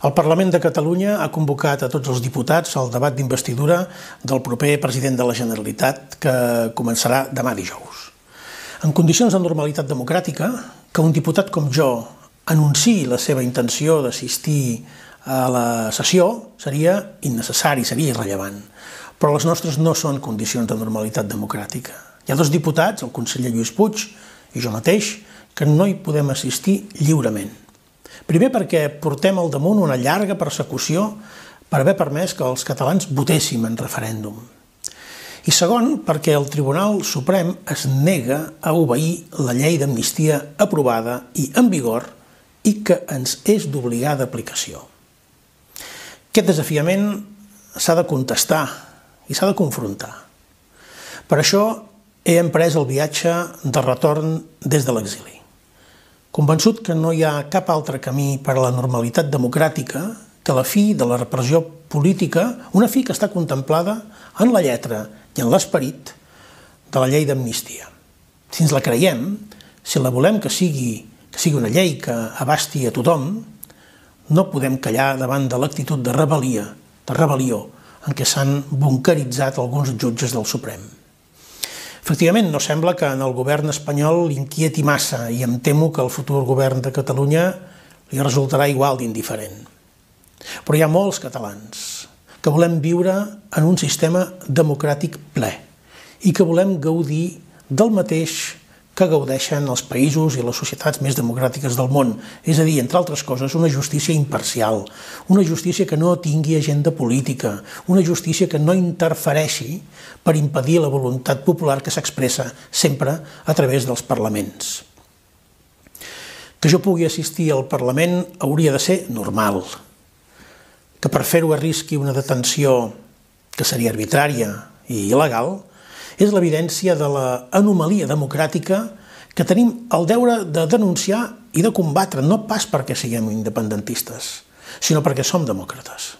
El Parlament de Catalunya ha convocat a tots els diputats al debat d'investidura del proper president de la Generalitat, que començarà demà dijous. En condicions de normalitat democràtica, que un diputat com jo anunciï la seva intenció d'assistir a la sessió seria innecessari, seria irrellevant. Però les nostres no són condicions de normalitat democràtica. Hi ha dos diputats, el conseller Lluís Puig i jo mateix, que no hi podem assistir lliurement. Primer perquè portem al damunt una llarga persecució per haver permès que els catalans votéssim en referèndum. I segon, perquè el Tribunal Suprem es nega a obeir la llei d'amnistia aprovada i en vigor i que ens és d'obligada aplicació. Aquest desafiament s'ha de contestar i s'ha de confrontar. Per això he emprès el viatge de retorn des de l'exili. Convençut que no hi ha cap altre camí per a la normalitat democràtica que la fi de la repressió política, una fi que està contemplada en la lletra i en l'esperit de la llei d'amnistia. Si ens la creiem, si la volem que sigui, que sigui una llei que abasti a tothom, no podem callar davant de l'actitud de rebel·lia, de rebel·lió, en què s'han bunkeritzat alguns jutges del Suprem. Efectivament, no sembla que en el govern espanyol l'inquieti massa i em temo que el futur govern de Catalunya li resultarà igual d'indiferent. Però hi ha molts catalans que volem viure en un sistema democràtic ple i que volem gaudir del mateix que gaudeixen els països i les societats més democràtiques del món. És a dir, entre altres coses, una justícia imparcial, una justícia que no tingui agenda política, una justícia que no interfereixi per impedir la voluntat popular que s'expressa sempre a través dels parlaments. Que jo pugui assistir al Parlament hauria de ser normal. Que per fer-ho arrisqui una detenció que seria arbitrària i il·legal, és l'evidència de l'anomalia democràtica que tenim el deure de denunciar i de combatre, no pas perquè siguem independentistes, sinó perquè som demòcrates.